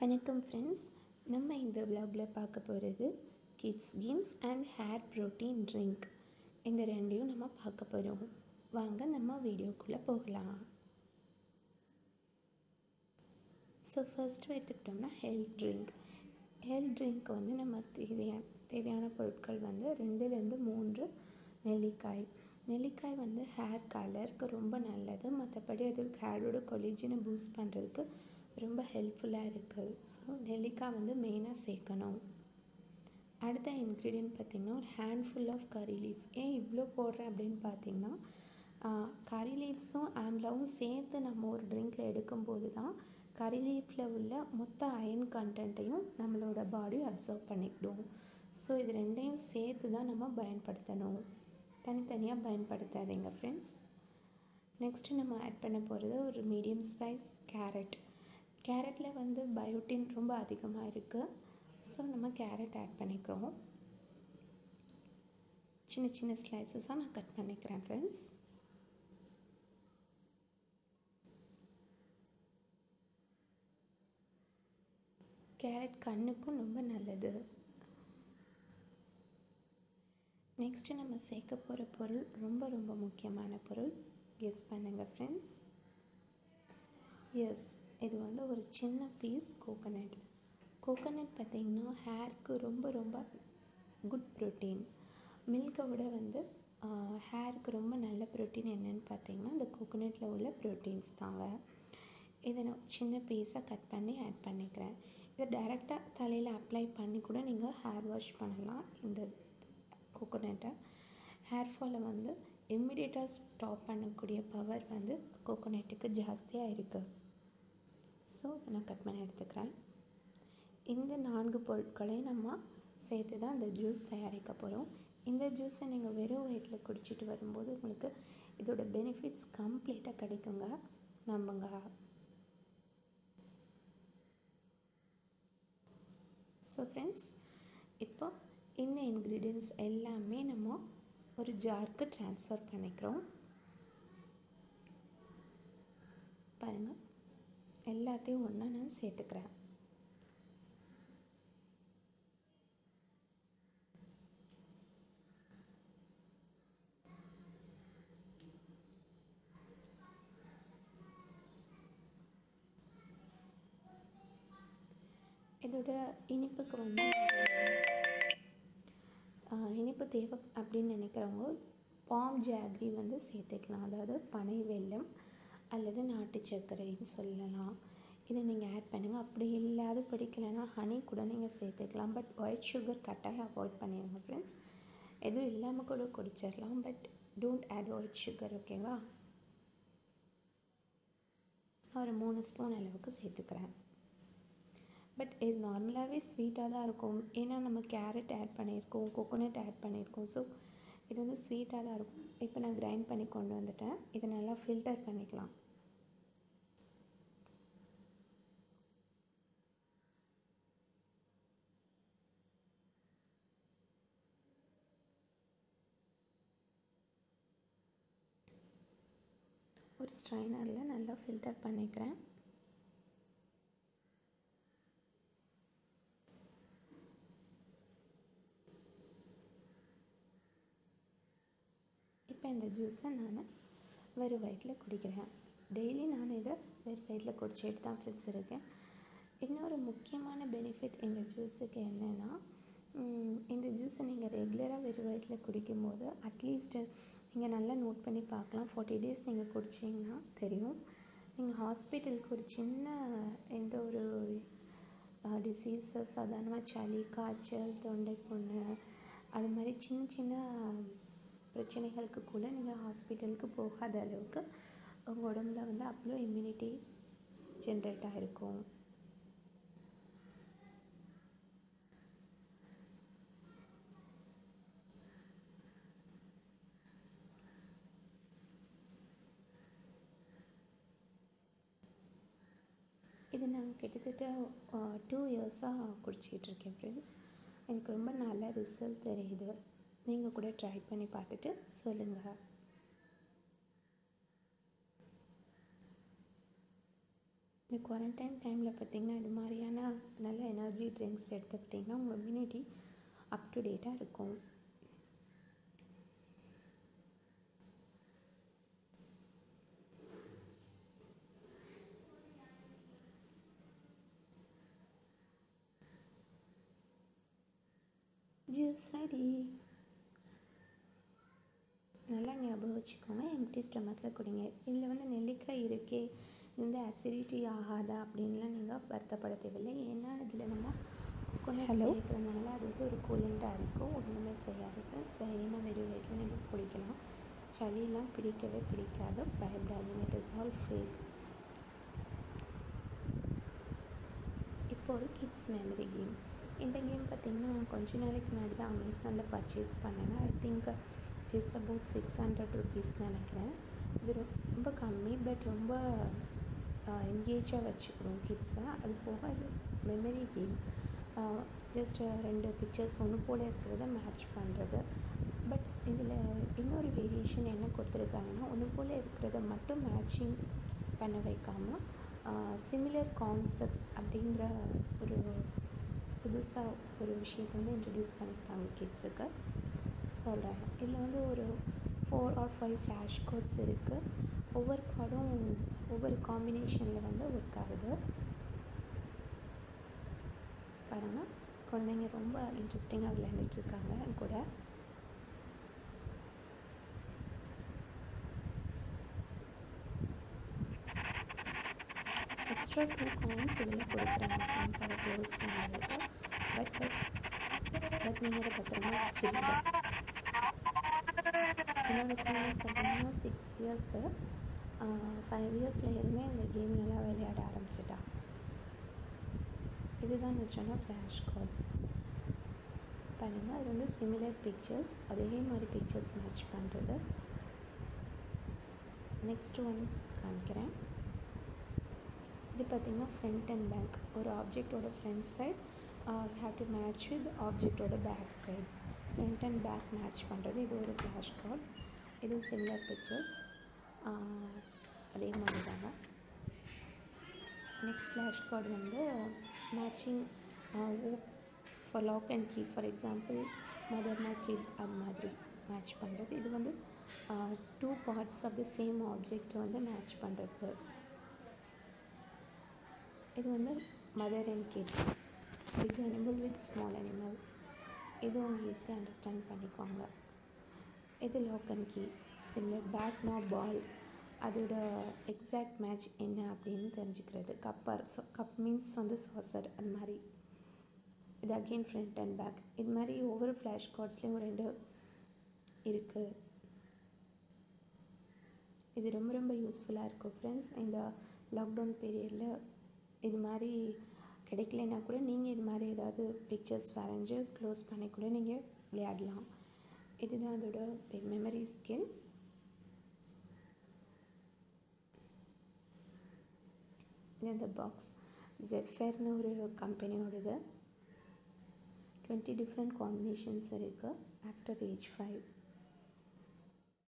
வணக்கம் ஃப்ரெண்ட்ஸ் நம்ம இந்த விலாகில் பார்க்க போகிறது kids games and hair protein drink இந்த ரெண்டையும் நம்ம பார்க்க போகிறோம் வாங்க நம்ம வீடியோக்குள்ளே போகலாம். ஸோ ஃபர்ஸ்ட் எடுத்துக்கிட்டோம்னா ஹெல்த் ட்ரிங்க் ஹெல்த் ட்ரிங்க் வந்து நம்ம தேவையான தேவையான பொருட்கள் வந்து ரெண்டுலேருந்து மூன்று நெல்லிக்காய். நெல்லிக்காய் வந்து ஹேர் கலருக்கு ரொம்ப நல்லது. மற்றபடி அது ஹேரோட கொலிஜினை பூஸ்ட் பண்ணுறதுக்கு ரொம்ப ஹெல்ப்ஃபுல்லாக இருக்குது ஸோ நெல்லிக்காய் வந்து மெயினாக சேர்க்கணும். அடுத்த இன்க்ரீடியன்ட் பார்த்திங்கன்னா ஒரு ஹேண்ட்ஃபுல் ஆஃப் கறி லீஃப் ஏன் இவ்வளோ போடுறேன் அப்படின்னு பார்த்தீங்கன்னா கறி லீவ்ஸும் ஆம்லாவும் சேர்த்து நம்ம ஒரு ட்ரிங்க்கில் எடுக்கும்போது தான் கறி லீஃப்பில் உள்ள மொத்த அயன் கண்டென்ட்டையும் நம்மளோட பாடி அப்சர்வ் பண்ணிக்கிடும். ஸோ இது ரெண்டையும் சேர்த்து தான் நம்ம பயன்படுத்தணும். தனித்தனியாக பயன்படுத்தாதீங்க ஃப்ரெண்ட்ஸ் நெக்ஸ்ட்டு நம்ம ஆட் பண்ண போகிறது ஒரு மீடியம் ஸ்பைஸ் கேரட் கேரட்டில் வந்து பயோட்டின் ரொம்ப அதிகமாக இருக்குது ஸோ நம்ம கேரட் ஆட் பண்ணிக்கிறோம். சின்ன சின்ன ஸ்லைசஸாக நான் கட் பண்ணிக்கிறேன் ஃப்ரெண்ட்ஸ் கேரட் கண்ணுக்கும் ரொம்ப நல்லது. நெக்ஸ்ட்டு நம்ம சேர்க்க போகிற பொருள் ரொம்ப ரொம்ப முக்கியமான பொருள். கெஸ் பண்ணுங்கள் ஃப்ரெண்ட்ஸ் எஸ் இது வந்து ஒரு சின்ன பீஸ் கோகோனட் கோகோனட் பார்த்திங்கன்னா ஹேருக்கு ரொம்ப ரொம்ப குட் ப்ரோட்டீன் மில்கை விட வந்து ஹேருக்கு ரொம்ப நல்ல ப்ரோட்டீன் என்னென்னு பார்த்தீங்கன்னா இந்த கோகோனட்டில் உள்ள ப்ரோட்டீன்ஸ் தாங்க. இதை நான் சின்ன பீஸாக கட் பண்ணி ஆட் பண்ணிக்கிறேன். இதை டைரெக்டாக தலையில் அப்ளை பண்ணி கூட நீங்கள் ஹேர் வாஷ் பண்ணலாம் இந்த கோகோனட்டை ஹேர் ஃபாலை வந்து இம்மிடியேட்டாக ஸ்டாப் பண்ணக்கூடிய பவர் வந்து கோகோனட்டுக்கு ஜாஸ்தியாக இருக்குது ஸோ இதை நான் கட் பண்ணி எடுத்துக்கிறேன். இந்த நான்கு பொருட்களையும் நம்ம சேர்த்து தான் இந்த ஜூஸ் தயாரிக்க போகிறோம் இந்த ஜூஸை நீங்கள் வெறும் வயிற்றில் குடிச்சிட்டு வரும்போது உங்களுக்கு இதோட பெனிஃபிட்ஸ் கம்ப்ளீட்டாக கிடைக்குங்க. நம்புங்க. ஸோ ஃப்ரெண்ட்ஸ் இப்போ இந்த இன்க்ரீடியன்ஸ் எல்லாமே நம்ம ஒரு ஜாருக்கு ட்ரான்ஸ்ஃபர் பண்ணிக்கிறோம். பாருங்கள் எல்லாத்தையும் ஒன்றா நான் சேர்த்துக்கிறேன். இதோட இனிப்புக்கு வந்து இனிப்பு தேவை அப்படின்னு நினைக்கிறவங்க பாம் ஜாகிரி வந்து சேர்த்துக்கலாம். அதாவது பனை வெல்லம் அல்லது நாட்டு சர்க்கரைன்னு சொல்லலாம். இதை நீங்கள் ஆட் பண்ணுங்கள் அப்படி இல்லாத பிடிக்கலைன்னா ஹனி கூட நீங்கள் சேர்த்துக்கலாம். பட் ஒயிட் சுகர் கட்டாயம் அவாய்ட் பண்ணிடுங்க ஃப்ரெண்ட்ஸ் எதுவும் இல்லாமல் கூட குடிச்சிடலாம் but don't add white sugar ஓகேவா ஒரு மூணு ஸ்பூன் அளவுக்கு சேர்த்துக்கிறேன். பட் இது நார்மலாகவே ஸ்வீட்டாக தான் இருக்கும். ஏன்னா நம்ம கேரட் ஆட் பண்ணியிருக்கோம் கோகோனட் ஆட் பண்ணியிருக்கோம். ஸோ இது வந்து ஸ்வீட்டாக தான் இருக்கும். இப்போ நான் கிரைண்ட் பண்ணி கொண்டு வந்துட்டேன். இதை நல்லா ஃபில்டர் பண்ணிக்கலாம். ஒரு ஸ்ட்ரைனரில் நல்லா ஃபில்டர் பண்ணிக்கிறேன். இப்போ இந்த ஜூஸை நான் வெறும் வயிற்றில் குடிக்கிறேன். டெய்லி நான் இதை வெறும் வயிற்றில் குடிச்சிட்டு தான் ஃப்ரெண்ட்ஸ் இருக்கேன். இன்னொரு முக்கியமான பெனிஃபிட் இந்த ஜூஸுக்கு என்னென்னா இந்த ஜூஸை நீங்கள் ரெகுலராக வெறும் வயிற்றில் குடிக்கும்போது அட்லீஸ்ட்டு நீங்கள் நல்லா நோட் பண்ணி பார்க்கலாம். ஃபார்ட்டி டேஸ் நீங்கள் குடிச்சிங்கன்னா தெரியும். நீங்கள் ஹாஸ்பிட்டலுக்கு ஒரு சின்ன எந்த ஒரு டிசீஸஸ் சாதாரணமாக சளி காய்ச்சல் தொண்டை புண்ணு அது மாதிரி சின்ன சின்ன பிரச்சனைகளுக்கு கூட நீங்கள் ஹாஸ்பிட்டலுக்கு போகாத அளவுக்கு உங்கள் உடம்புல வந்து அவ்வளோ இம்யூனிட்டி ஜென்ரேட் ஆகிருக்கும் இது நான் கிட்டத்தட்ட டூ இயர்ஸாக குடிச்சிக்கிட்டு இருக்கேன் ஃப்ரெண்ட்ஸ் எனக்கு ரொம்ப நல்ல ரிசல்ட் தெரியுது. நீங்கள் கூட ட்ரை பண்ணி பார்த்துட்டு சொல்லுங்கள் இந்த குவாரண்டைன் டைமில் பார்த்தீங்கன்னா இது மாதிரியான நல்ல எனர்ஜி ட்ரிங்க்ஸ் எடுத்துக்கிட்டிங்கன்னா உங்கள் இம்யூனிட்டி அப் டு டேட்டாக இருக்கும். ஜூஸ் ரெடி நல்லா ஞாபகம் வச்சுக்கோங்க. எம்டி ஸ்டொமக்கில் குடிங்க. இதில் வந்து நெல்லிக்காய் இருக்கே. இது வந்து அசிடிட்டி ஆகாதா அப்படின்லாம் நீங்கள் வருத்தப்பட தேவையில்லை ஏன்னா இதில் நம்ம கொக்கோனட். சேர்க்கறதுனால அது வந்து ஒரு கூலண்டாக இருக்கும். ஒன்றுமே செய்யாது ப்ளஸ் தைரியமாக வெறும் வயிற்றில் நீங்கள் குடிக்கலாம். சளியெல்லாம் பிடிக்கவே பிடிக்காது. பயப்படாதீங்க இட் இஸ் ஆல் ஃபேக் இப்போ ஒரு கிட்ஸ் மெமரி கேம் இந்த கேம் பார்த்திங்கன்னா நான் கொஞ்ச நாளைக்கு முன்னாடி தான் அமேசானில் பர்ச்சேஸ் பண்ணேன். I think it is about six hundred rupees நினைக்கிறேன். இது ரொம்ப கம்மி பட் ரொம்ப என்கேஜாக வச்சுக்கிறோம் கிட்ஸை அது போக இது மெமரி கேம் ஜஸ்ட் ரெண்டு பிக்சர்ஸ் ஒன்று போல் இருக்கிறத மேட்ச் பண்ணுறது பட் இதில் இன்னொரு வேரியேஷன் என்ன கொடுத்துருக்காங்கன்னா ஒன்று போல் இருக்கிறத மட்டும் மேட்சிங் பண்ண வைக்காமல் சிமிலர் கான்செப்ட்ஸ் அப்படிங்கிற ஒரு புதுசாக ஒரு விஷயத்தை வந்து இன்ட்ரடியூஸ் பண்ணிக்கிறாங்க கிட்ஸுக்கு சொல்கிறாங்க இதில் வந்து ஒரு four or five flash cards இருக்குது ஒவ்வொரு கார்டும் ஒவ்வொரு காம்பினேஷனில் வந்து ஒர்க் ஆகுது பாருங்கள் குழந்தைங்க ரொம்ப இன்ட்ரெஸ்டிங்காக விளையாண்டுட்டு இருக்காங்க என் கூட. எக்ஸ்ட்ரா டூ காயின்ஸ் இதில் கொடுக்குறாங்க ஃப்ரெண்ட்ஸ் அதை க்ளோஸ் பண்ணுறதுக்கு பட் பட் பட் நீங்கள் பத்திரமா வச்சுருங்க பார்த்தீங்கன்னா சிக்ஸ் இயர்ஸு ஃபைவ் இயர்ஸ்ல இருந்து இந்த கேம் நல்லா விளையாட ஆரம்பிச்சிட்டா இதுதான் வச்சோம்னா ஃப்ளாஷ் கார்ட்ஸ் பாருங்கள் அது வந்து சிமிலர் பிக்சர்ஸ் அதே மாதிரி பிக்சர்ஸ் மேட்ச் பண்ணுறது நெக்ஸ்ட் ஒன் காமிக்கிறேன். இது பார்த்தீங்கன்னா ஃப்ரண்ட் அண்ட் பேக் ஒரு ஆப்ஜெக்டோட front side have to match with ஆப்ஜெக்டோட back side front and back match பண்ணுறது இது ஒரு ஃப்ளாஷ் கார்ட் இதுவும் சிமிலர் பிக்சர்ஸ் அதே மாதிரி தாங்க நெக்ஸ்ட் ஃப்ளாஷ் கார்டு வந்து matching for lock and key for example மதர்னா kid அது மாதிரி மேட்ச் பண்ணுறது இது வந்து two parts of the same object வந்து மேட்ச் பண்ணுறது இது வந்து mother and kid big animal with small animal இதுவும் அவங்க ஈஸியாக அண்டர்ஸ்டாண்ட் பண்ணிக்குவாங்க இது லாக் அண்ட் கீ சிமிலர் பேட்னா பால் அதோட எக்ஸாக்ட் மேட்ச் என்ன அப்படின்னு தெரிஞ்சுக்கிறது. கப்பர் ஸோ கப் மீன்ஸ் வந்து சாசர் அது மாதிரி. இது அகெயின் ஃப்ரண்ட் அண்ட் பேக் இது மாதிரி ஒவ்வொரு ஃப்ளாஷ் கார்ட்ஸ்லேயும் ரெண்டு இருக்குது இது ரொம்ப ரொம்ப யூஸ்ஃபுல்லாக இருக்கும் ஃப்ரெண்ட்ஸ் இந்த லாக்டவுன் பீரியடில் இது மாதிரி கிடைக்கலனா கூட நீங்கள் இது மாதிரி ஏதாவது பிக்சர்ஸ் வரைஞ்சி க்ளோஸ் பண்ணி கூட நீங்கள் விளையாடலாம். இதுதான் அதோட மெமரி ஸ்கில் இது அந்த பாக்ஸ் ஜெட்ஃபேர்னு ஒரு கம்பெனியோடது டுவெண்ட்டி டிஃப்ரெண்ட் காம்பினேஷன்ஸ் இருக்குது ஆஃப்டர் ஏஜ் ஃபைவ்